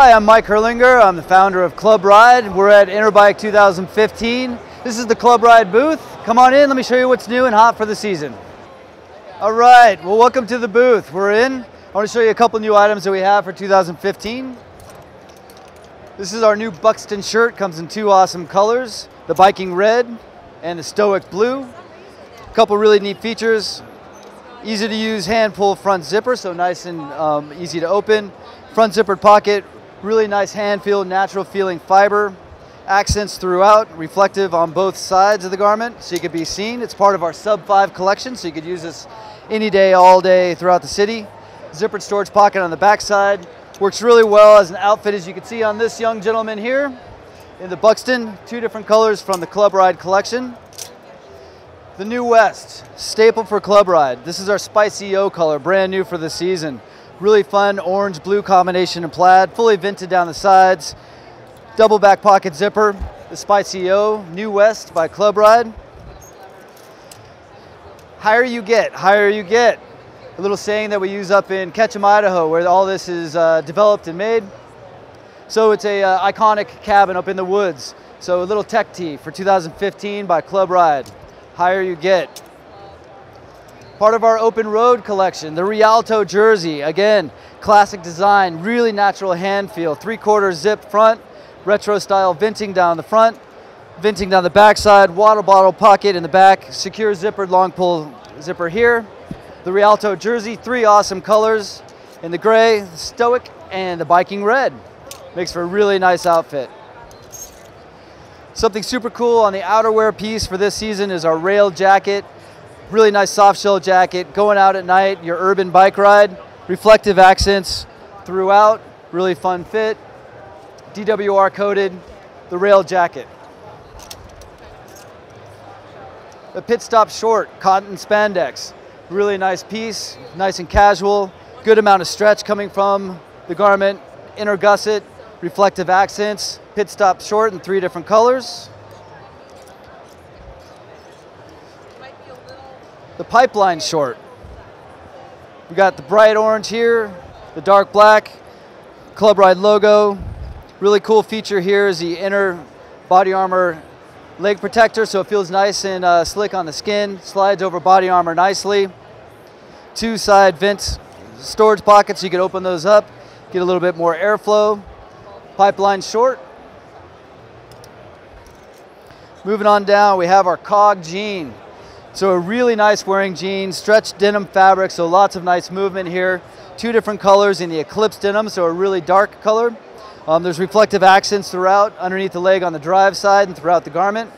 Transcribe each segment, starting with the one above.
Hi, I'm Mike Herlinger. I'm the founder of Club Ride. We're at Interbike 2015. This is the Club Ride booth. Come on in, let me show you what's new and hot for the season. All right, well, welcome to the booth. We're in. I want to show you a couple new items that we have for 2015. This is our new Buxton shirt, comes in two awesome colors, the Biking red and the Stoic blue. A couple really neat features. Easy to use hand pull front zipper, so nice and um, easy to open. Front zippered pocket, Really nice hand feel, natural feeling fiber. Accents throughout, reflective on both sides of the garment, so you could be seen. It's part of our sub five collection, so you could use this any day, all day throughout the city. Zippered storage pocket on the back side. Works really well as an outfit, as you can see on this young gentleman here in the Buxton. Two different colors from the Club Ride collection. The New West, staple for Club Ride. This is our spicy O color, brand new for the season. Really fun orange blue combination in plaid, fully vented down the sides. Double back pocket zipper, the Spicy O, New West by Club Ride. Higher you get, higher you get. A little saying that we use up in Ketchum, Idaho, where all this is uh, developed and made. So it's a uh, iconic cabin up in the woods. So a little tech tee for 2015 by Club Ride. Higher you get part of our open road collection, the Rialto jersey. Again, classic design, really natural hand feel, three quarter zip front, retro style venting down the front, venting down the backside, water bottle pocket in the back, secure zippered long pull zipper here. The Rialto jersey, three awesome colors in the gray, the stoic, and the biking red. Makes for a really nice outfit. Something super cool on the outerwear piece for this season is our rail jacket. Really nice soft shell jacket, going out at night, your urban bike ride, reflective accents throughout, really fun fit, DWR coated, the rail jacket. The pit stop short, cotton spandex, really nice piece, nice and casual, good amount of stretch coming from the garment, inner gusset, reflective accents, pit stop short in three different colors. The pipeline short. We got the bright orange here, the dark black, Club Ride logo. Really cool feature here is the inner body armor leg protector, so it feels nice and uh, slick on the skin. Slides over body armor nicely. Two side vents, storage pockets, you can open those up, get a little bit more airflow. Pipeline short. Moving on down, we have our COG jean. So a really nice wearing jean, stretched denim fabric, so lots of nice movement here. Two different colors in the Eclipse denim, so a really dark color. Um, there's reflective accents throughout, underneath the leg on the drive side and throughout the garment.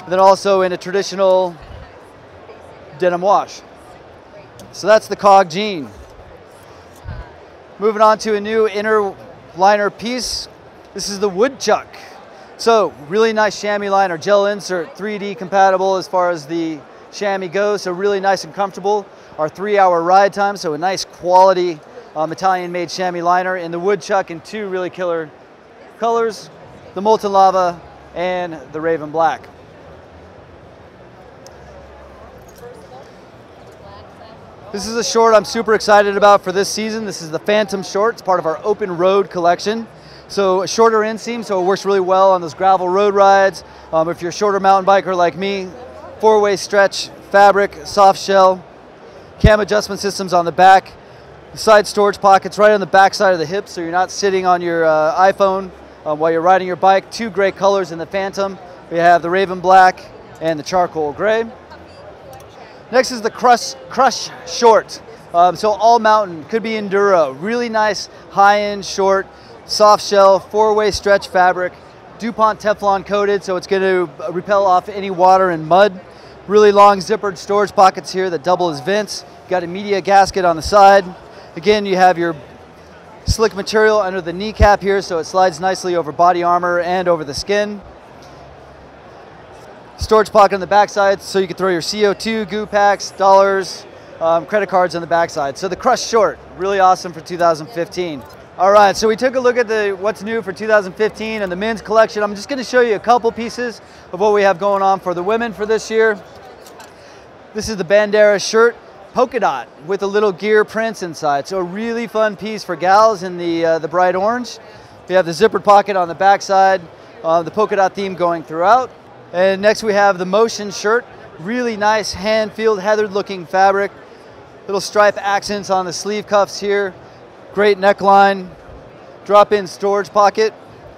And then also in a traditional denim wash. So that's the COG jean. Moving on to a new inner liner piece. This is the Woodchuck. So really nice chamois liner, gel insert, 3D compatible as far as the chamois goes, so really nice and comfortable. Our three hour ride time, so a nice quality um, Italian made chamois liner in the woodchuck in two really killer colors, the molten lava and the raven black. This is a short I'm super excited about for this season. This is the Phantom short. It's part of our open road collection. So a shorter inseam, so it works really well on those gravel road rides. Um, if you're a shorter mountain biker like me, four-way stretch, fabric, soft shell, cam adjustment systems on the back, side storage pockets right on the back side of the hip so you're not sitting on your uh, iPhone um, while you're riding your bike. Two great colors in the Phantom. We have the Raven Black and the Charcoal Gray. Next is the Crush, Crush Short. Um, so all mountain, could be enduro. Really nice high-end short soft shell, four-way stretch fabric, DuPont Teflon coated, so it's going to repel off any water and mud. Really long zippered storage pockets here that double as vents. Got a media gasket on the side. Again, you have your slick material under the kneecap here, so it slides nicely over body armor and over the skin. Storage pocket on the backside, so you can throw your CO2, goo packs, dollars, um, credit cards on the backside. So the Crush Short, really awesome for 2015. All right, so we took a look at the what's new for 2015 and the men's collection. I'm just gonna show you a couple pieces of what we have going on for the women for this year. This is the Bandera shirt. polka dot with a little gear prints inside. So a really fun piece for gals in the, uh, the bright orange. We have the zippered pocket on the backside, uh, the polka dot theme going throughout. And next we have the motion shirt, really nice hand field heathered looking fabric. Little stripe accents on the sleeve cuffs here. Great neckline, drop in storage pocket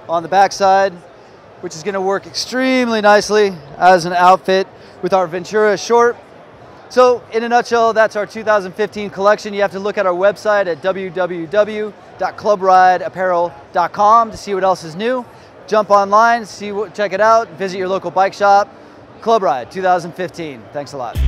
on the backside, which is gonna work extremely nicely as an outfit with our Ventura short so in a nutshell, that's our 2015 collection. You have to look at our website at www.clubrideapparel.com to see what else is new. Jump online, see what, check it out, visit your local bike shop. Club Ride 2015. Thanks a lot.